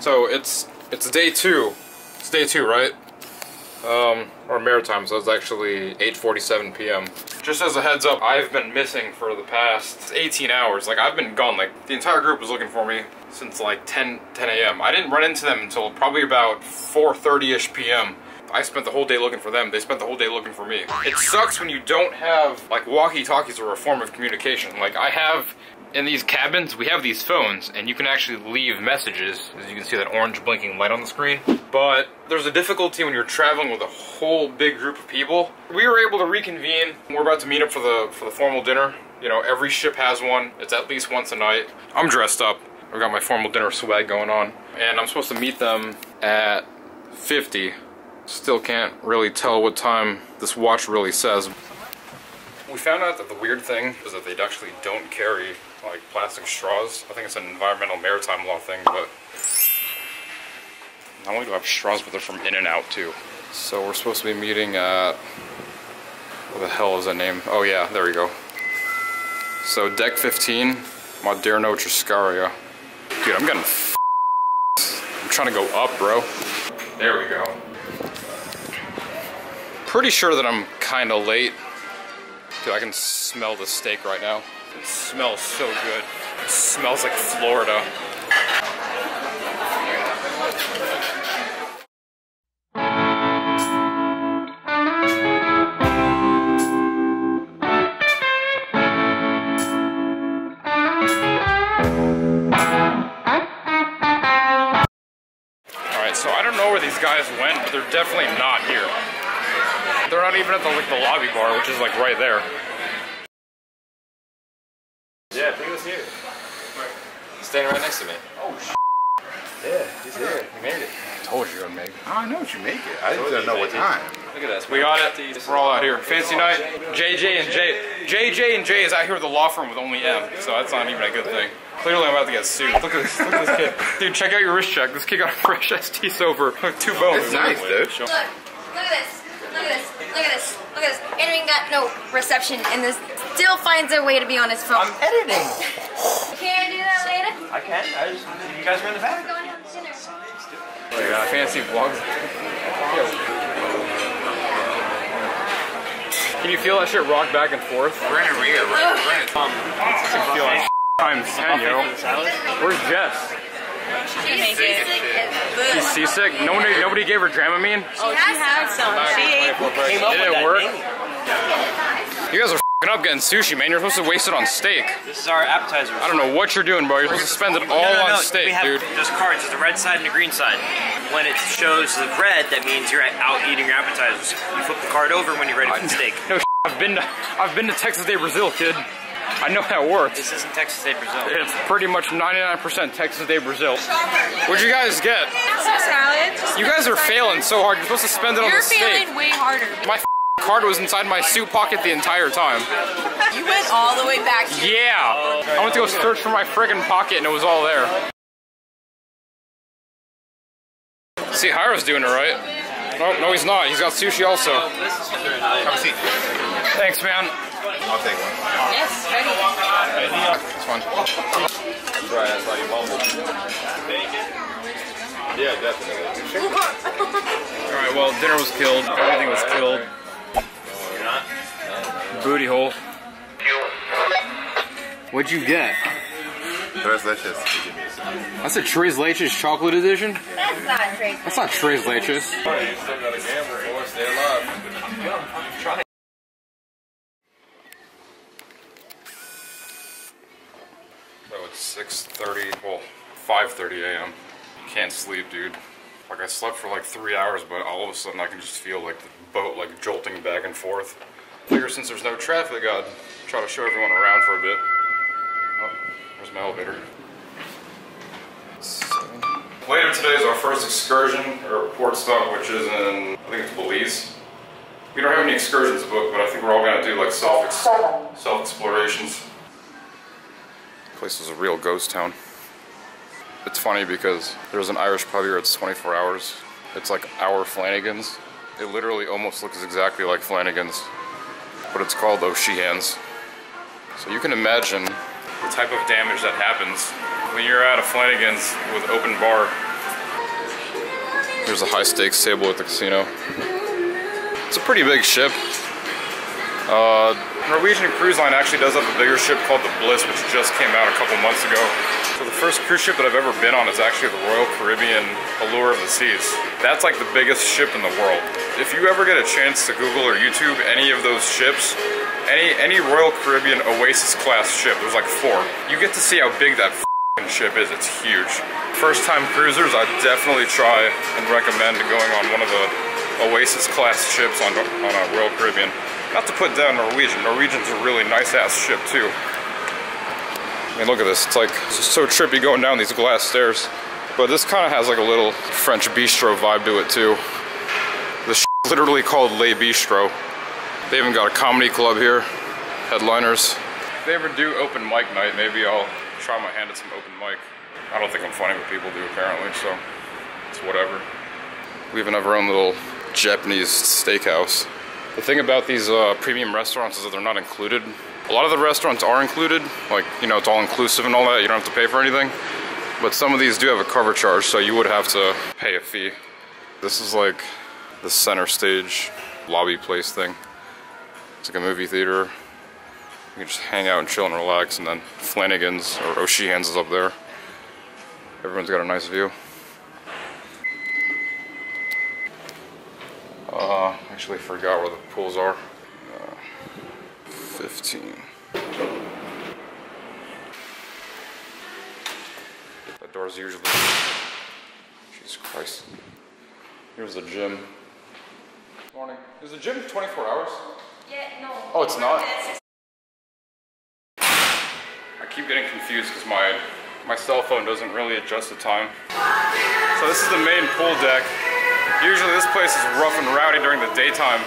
So it's it's day two. It's day two, right? Um, or maritime, so it's actually 8:47 p.m. Just as a heads up, I've been missing for the past 18 hours. Like I've been gone. Like the entire group was looking for me since like 10 10 a.m. I didn't run into them until probably about 4:30ish p.m. I spent the whole day looking for them. They spent the whole day looking for me. It sucks when you don't have like walkie-talkies or a form of communication. Like I have in these cabins, we have these phones and you can actually leave messages. As you can see that orange blinking light on the screen. But there's a difficulty when you're traveling with a whole big group of people. We were able to reconvene. We're about to meet up for the for the formal dinner. You know, every ship has one. It's at least once a night. I'm dressed up. I've got my formal dinner swag going on. And I'm supposed to meet them at 50. Still can't really tell what time this watch really says. We found out that the weird thing is that they actually don't carry like plastic straws. I think it's an environmental maritime law thing, but not only do I have straws, but they're from In-N-Out too. So we're supposed to be meeting at, what the hell is that name? Oh yeah, there we go. So deck 15, Moderno Churrascaria. Dude, I'm getting I'm trying to go up, bro. There we go. Pretty sure that I'm kind of late. Dude, I can smell the steak right now. It smells so good. It smells like Florida. Alright, so I don't know where these guys went, but they're definitely not here. They're not even at the like the lobby bar, which is like right there. Yeah, I was here. He's standing right next to me. Oh, sh Yeah, he's here. He made it. Told you I'd make. it. I know what you make it. I just didn't know what time. Look at us. We got it. We're all out here. Fancy night. JJ and J. JJ and J is out here with the law firm with only M, so that's not even a good thing. Clearly, I'm about to get sued. Look at this. Look at this kid. Dude, check out your wrist check. This kid got a fresh ST over two bones. It's nice, dude. Look, look at this. Look at this. Look at this. Look at this. Adrian got no reception and this still finds a way to be on his phone. I'm editing. Can I do that later? I can. I just, you guys are in the back. We're going out to dinner. Look at that fancy vlogs. Can you feel that shit rock back and forth? We're in a rear. We're, we're in a um, I feel like times 10, yo. Where's Jess? She's seasick. She's seasick? Nobody, nobody gave her Dramamine? Oh, she has some. She ate. Came up Did with it that work? You guys are fing up getting sushi, man. You're supposed to waste it on steak. This is our appetizer. I don't know what you're doing, bro. You're supposed to spend it all no, no, no. on steak, we have dude. There's cards. There's the red side and the green side. When it shows the red, that means you're out eating your appetizers. You flip the card over when you're ready for the steak. No, I've been to, I've been to Texas de, Brazil, kid. I know how it works. This isn't Texas de, Brazil. It's pretty much 99% Texas de, Brazil. What'd you guys get? Some salad. You guys are failing so hard. You're supposed to spend it on You're the steak. failing way harder. My card was inside my suit pocket the entire time. You went all the way back to Yeah. I went to go search for my friggin' pocket and it was all there. See, Hiro's doing it right. No, no, he's not. He's got sushi also. Have a seat. Thanks, man. I'll take one. Yes, ready. It's fun. Right, that's why you mumbled. Yeah, definitely. All right. Well, dinner was killed. Everything was killed. Booty hole. What'd you get? Tres leches. That's a Tres Leches chocolate edition. That's not crazy. That's not Tres Leches. You still got a gamble for stay alive. So it's 6.30, well, 5.30 a.m. Can't sleep, dude. Like I slept for like three hours, but all of a sudden I can just feel like the boat like jolting back and forth. Figure since there's no traffic, I'd try to show everyone around for a bit. Oh, there's my elevator. Seven. Later today is our first excursion, or port stop, which is in, I think it's Belize. We don't have any excursions booked, but I think we're all gonna do like self self explorations. Place is a real ghost town. It's funny because there's an Irish pub here. It's 24 hours. It's like our Flanagan's. It literally almost looks exactly like Flanagan's, but it's called O'Sheehan's. So you can imagine the type of damage that happens when you're at a Flanagan's with open bar There's a high stakes table at the casino. It's a pretty big ship. Uh, Norwegian Cruise Line actually does have a bigger ship called the Bliss, which just came out a couple months ago. So the first cruise ship that I've ever been on is actually the Royal Caribbean Allure of the Seas. That's like the biggest ship in the world. If you ever get a chance to Google or YouTube any of those ships, any any Royal Caribbean Oasis class ship, there's like four. You get to see how big that ship is. It's huge. First time cruisers, I definitely try and recommend going on one of the Oasis class ships on, on a Royal Caribbean. Not to put down Norwegian. Norwegian's a really nice ass ship too. Mean, look at this. It's like it's so trippy going down these glass stairs. But this kind of has like a little French bistro vibe to it too. This literally called Le Bistro. They even got a comedy club here. Headliners. If they ever do open mic night, maybe I'll try my hand at some open mic. I don't think I'm funny, but people do apparently, so it's whatever. We even have our own little Japanese steakhouse. The thing about these uh, premium restaurants is that they're not included. A lot of the restaurants are included, like, you know, it's all inclusive and all that, you don't have to pay for anything. But some of these do have a cover charge, so you would have to pay a fee. This is like the center stage lobby place thing. It's like a movie theater. You can just hang out and chill and relax, and then Flanagan's or O'Sheehan's is up there. Everyone's got a nice view. Uh, actually forgot where the pools are. Uh, 15. That door's usually. Jesus Christ. Here's the gym. Morning. Is the gym 24 hours? Yeah, no. Oh, it's not? I keep getting confused because my my cell phone doesn't really adjust the time. So this is the main pool deck. Usually this place is rough and rowdy during the daytime,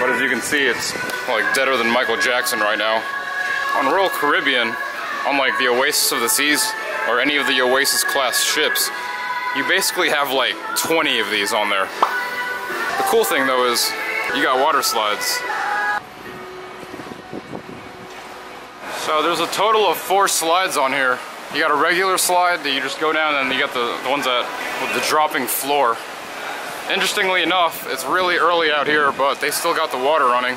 but as you can see, it's like deader than Michael Jackson right now. On Royal Caribbean, unlike the Oasis of the Seas or any of the Oasis class ships, you basically have like 20 of these on there. The cool thing though is you got water slides. So there's a total of four slides on here. You got a regular slide that you just go down and you got the, the ones that with the dropping floor. Interestingly enough, it's really early out here, but they still got the water running.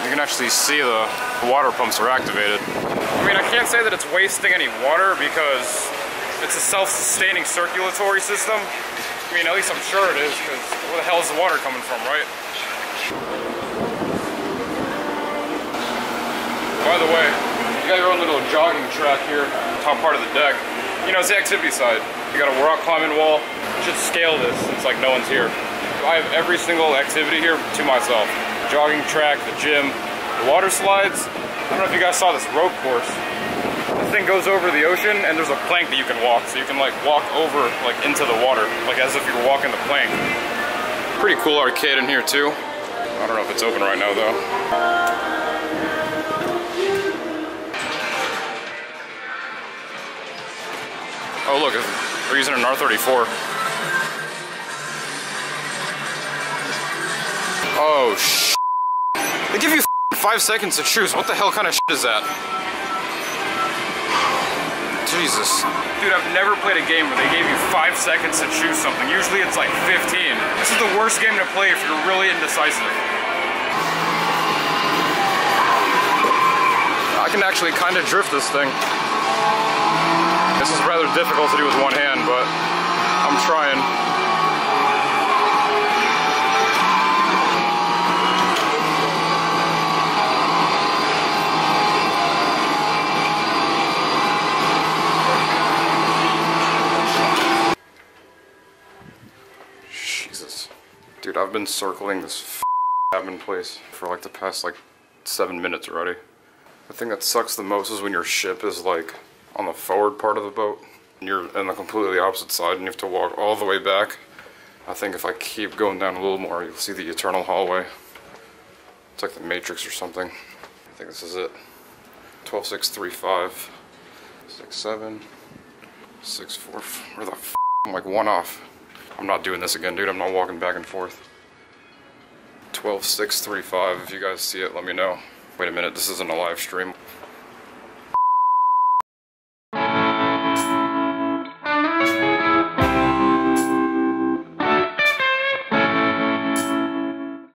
You can actually see the water pumps are activated. I mean, I can't say that it's wasting any water because it's a self-sustaining circulatory system. I mean, at least I'm sure it is, because where the hell is the water coming from, right? By the way, you got your own little jogging track here, top part of the deck. You know, it's the activity side. You got a rock climbing wall. You should scale this since like no one's here. I have every single activity here to myself. Jogging track, the gym, the water slides. I don't know if you guys saw this rope course. The thing goes over the ocean and there's a plank that you can walk. So you can like walk over like into the water, like as if you're walking the plank. Pretty cool arcade in here too. I don't know if it's open right now though. Oh look, we're using an R34. Oh sh. Give you five seconds to choose. What the hell kind of shit is that? Jesus. Dude, I've never played a game where they gave you five seconds to choose something. Usually it's like 15. This is the worst game to play if you're really indecisive. I can actually kind of drift this thing. This is rather difficult to do with one hand, but I'm trying. I've been circling this cabin place for like the past like seven minutes already. The thing that sucks the most is when your ship is like on the forward part of the boat and you're on the completely opposite side and you have to walk all the way back. I think if I keep going down a little more, you'll see the eternal hallway. It's like the Matrix or something. I think this is it. 12635, 67, 64, where the f I'm like one off. I'm not doing this again, dude. I'm not walking back and forth. 12635, if you guys see it, let me know. Wait a minute, this isn't a live stream.